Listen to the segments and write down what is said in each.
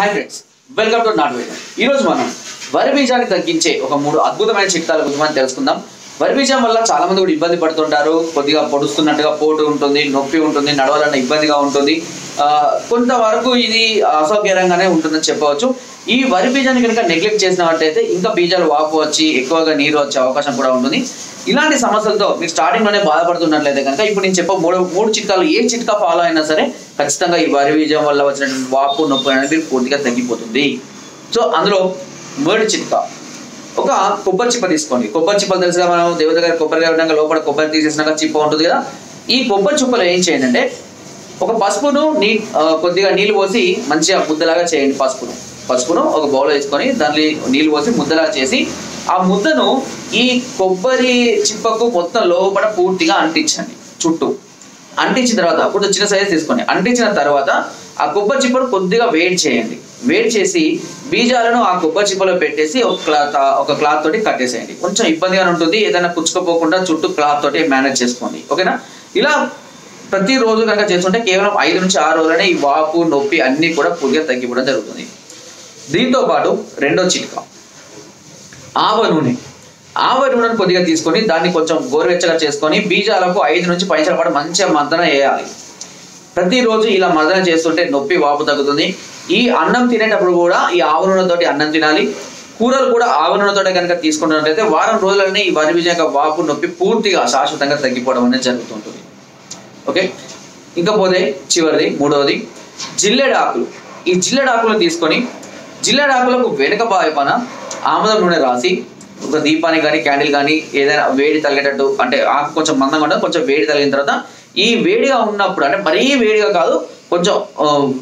Hi friends welcome to నాట్ వేగం ఈరోజు మనం వరి బీజాన్ని తగ్గించే ఒక మూడు అద్భుతమైన చిట్కాల గురించి మనం తెలుసుకుందాం. వరి బీజం వల్ల చాలా మంది కూడా ఇబ్బంది పడుతుంటారు. కొద్దిగా పొడుస్తున్నట్టుగా పోటు ఉంటుంది నొప్పి ఉంటుంది నడవాలన్న ఇబ్బందిగా ఉంటుంది. కొంతవరకు ఇది అసౌకర్యంగానే ఉంటుందని చెప్పవచ్చు. ఈ వరి బీజాన్ని కనుక నెగ్లెక్ట్ చేసినట్టయితే ఇంకా బీజాలు వాపు వచ్చి ఎక్కువగా నీరు వచ్చే అవకాశం కూడా ఉంటుంది. ఇలాంటి సమస్యలతో మీరు స్టార్టింగ్లోనే బాధపడుతున్నట్లయితే కనుక ఇప్పుడు నేను చెప్ప మూడు మూడు చిట్కాలు ఏ చిట్కా ఫాలో అయినా సరే ఖచ్చితంగా ఈ వరి బీజం వల్ల వచ్చినటువంటి వాపు నొప్పి అనేది పూర్తిగా తగ్గిపోతుంది. సో అందులో మొదటి చిట్కా. ఒక కొబ్బరి చిప్ప తీసుకోండి. కొబ్బరి చిప్పలు తెలుసుగా మనం దేవత గారి కొబ్బరి ఉన్నాక లోపల కొబ్బరి తీసేసినాక చిప్ప ఉంటుంది కదా. ఈ కొబ్బరి చిప్పలు ఏం చేయండి అంటే ఒక పసుపును నీ కొద్దిగా నీళ్ళు పోసి మంచిగా ముద్దలాగా చేయండి పసుపును. పసుపును ఒక బౌల్ వేసుకొని దాన్ని నీళ్ళు పోసి ముద్దలాగా చేసి ఆ ముద్దను ఈ కొబ్బరి చిప్పకు మొత్తం లోపల పూర్తిగా అంటించండి చుట్టూ. అంటించిన తర్వాత అప్పుడు చిన్న సైజ్ తీసుకోండి అంటించిన తర్వాత ఆ కొబ్బరి చిప్పను కొద్దిగా వేడి చేయండి. వేడి చేసి బీజాలను ఆ కొబ్బరి చిప్పలో పెట్టేసి ఒక క్లాత్ ఒక క్లాత్ తోటి కట్టేసేయండి కొంచెం ఇబ్బందిగా ఉంటుంది ఏదైనా కుచ్చుకోపోకుండా చుట్టూ క్లాత్ తోటి మేనేజ్ చేసుకోండి. ఓకేనా? ఇలా ప్రతి రోజు కనుక చేస్తుంటే కేవలం ఐదు నుంచి ఆరు రోజులనే ఈ వాపు నొప్పి అన్ని కూడా పూర్తిగా తగ్గిపోవడం జరుగుతుంది. దీంతో పాటు రెండో చిట్కా. ఆవ నూనె. ఆవ నూనెను కొద్దిగా తీసుకొని దాన్ని కొంచెం గోరువెచ్చగా చేసుకొని బీజాలకు ఐదు నుంచి పైసల పాటు మంచిగా మర్దన వేయాలి. ప్రతిరోజు ఇలా మర్దన చేస్తుంటే నొప్పి వాపు తగ్గుతుంది. ఈ అన్నం తినేటప్పుడు కూడా ఈ ఆవ నూనెతోటి అన్నం తినాలి. కూరలు కూడా ఆవ నూనెతోటే కనుక తీసుకున్నట్లయితే వారం రోజులనే ఈ వరి విజయంగా యొక్క వాపు నొప్పి పూర్తిగా శాశ్వతంగా తగ్గిపోవడం అనేది జరుగుతుంటుంది. ఓకే? ఇంకా పోతే చివరిది మూడవది జిల్లెడాకులు. ఈ జిల్లెడాకులను తీసుకొని జిల్లెడాకులకు వెనుక భాగపన ఆముదం నూనె రాసి ఒక దీపానికి కానీ క్యాండిల్ కానీ ఏదైనా వేడి తగిలేటట్టు అంటే ఆకు కొంచెం మందంగా ఉండదు కొంచెం వేడి తగిలిన తర్వాత ఈ వేడిగా ఉన్నప్పుడు అంటే మరీ వేడిగా కాదు కొంచెం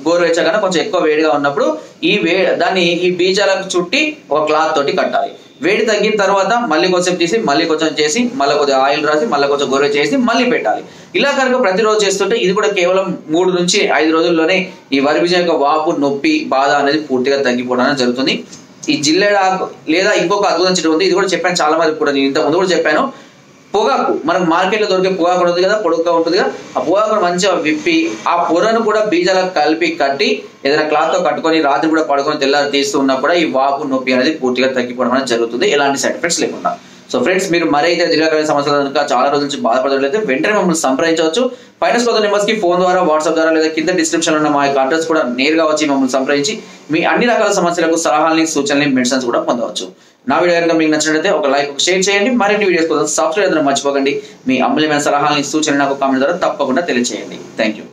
గోరువెచ్చగానే కొంచెం ఎక్కువ వేడిగా ఉన్నప్పుడు ఈ వే దాన్ని ఈ బీజాలకు చుట్టి ఒక క్లాత్ తోటి కట్టాలి. వేడి తగ్గిన తర్వాత మళ్ళీ కొంచెం తీసి మళ్ళీ కొంచెం చేసి మళ్ళీ కొద్దిగా ఆయిల్ రాసి మళ్ళీ కొంచెం గొర్రె చేసి మళ్ళీ పెట్టాలి. ఇలా కనుక ప్రతిరోజు చేస్తుంటే ఇది కూడా కేవలం మూడు నుంచి ఐదు రోజుల్లోనే ఈ వరి బీజం యొక్క వాపు నొప్పి బాధ అనేది పూర్తిగా తగ్గిపోవడం జరుగుతుంది. ఈ జిల్లెడ లేదా ఇంకొక అద్భుతం చెట్టు ఉంది ఇది కూడా చెప్పాను చాలా మంది కూడా నేను ఇంత ముందు కూడా చెప్పాను. పొగాకు. మనకు మార్కెట్లో దొరికే పొగాకు ఉంటుంది కదా పొడుగ్గా ఉంటుంది కదా ఆ పొగాకును మంచిగా విప్పి ఆ పొరను కూడా బీజాలకు కలిపి కట్టి ఏదైనా క్లాత్తో కట్టుకొని రాత్రి కూడా పడుకొని తెల్లారి తీస్తున్నా కూడా ఈ వాపు నొప్పి అనేది పూర్తిగా తగ్గిపోవడం అనేది జరుగుతుంది. ఎలాంటి సైడ్ ఎఫెక్ట్స్ లేకుండా. సో ఫ్రెండ్స్ మీరు మరైతే దీర్ఘకాలిక సమస్యలు కనుక చాలా రోజుల నుంచి బాధపడలేదు వెంటనే మమ్మల్ని సంప్రదించవచ్చు. ఫైనాన్స్ కోత నెంబర్స్కి ఫోన్ ద్వారా వాట్సాప్ ద్వారా లేదా కింద డిస్క్రిప్షన్ ఉన్న మా యొక్క అడ్రస్ కూడా నేరుగా వచ్చి మమ్మల్ని సంప్రదించి మీ అన్ని రకాల సమస్యలకు సలహాలని సూచనలు మెడిసిన్స్ కూడా పొందవచ్చు. నా వీడియో కనుక మీకు నచ్చినట్లయితే ఒక లైక్ ఒక షేర్ చేయండి. మరిన్ని వీడియోస్ కోసం సబ్స్క్రైబ్ చేయడం మర్చిపోకండి. మీ అమూల్యమైన సలహాలని సూచనలు నాకు కామెంట్ ద్వారా తప్పకుండా తెలియజేయండి థ్యాంక్ యూ